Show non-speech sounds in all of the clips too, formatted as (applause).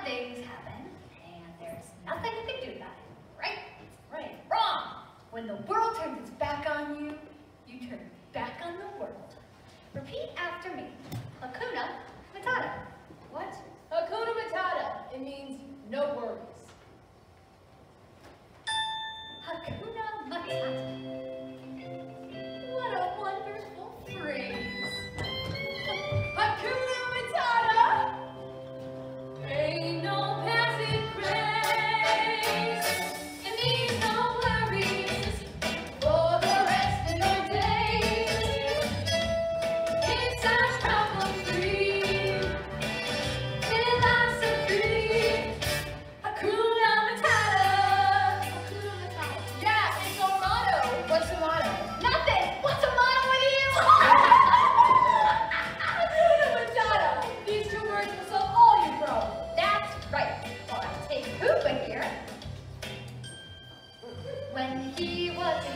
bad things happen, and there's nothing you can do about it. Right? Right. Wrong! When the world turns its back on you, you turn back on the world. Repeat after me. Hakuna Matata. What? Hakuna Matata. It means no worries. Hakuna Matata.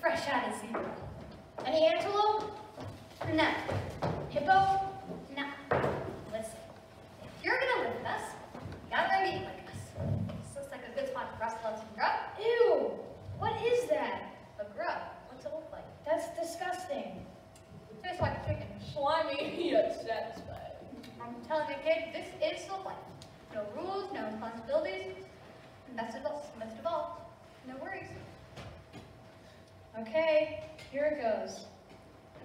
Fresh out of zebra. Any antelope? No. Hippo? No. Listen, if you're gonna live with us, you gotta learn to eat like us. This looks like a good spot for us to love some grub. Ew, what is that? A grub? What's it look like? That's disgusting. Tastes like chicken. Slimy (laughs) yet satisfying. I'm telling you, kid, this is the life. No rules, no responsibilities, best of all, best of all, no worries. Okay, here it goes.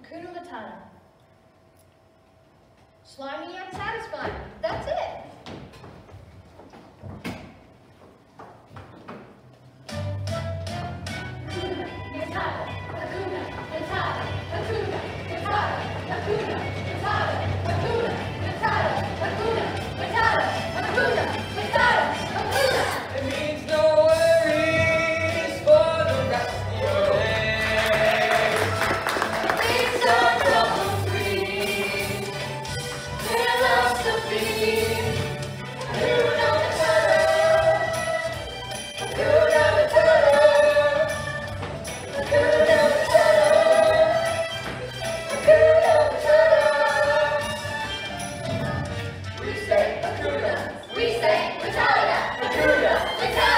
Hakuna Matata. Slimy and satisfying. That's it. Hallelujah.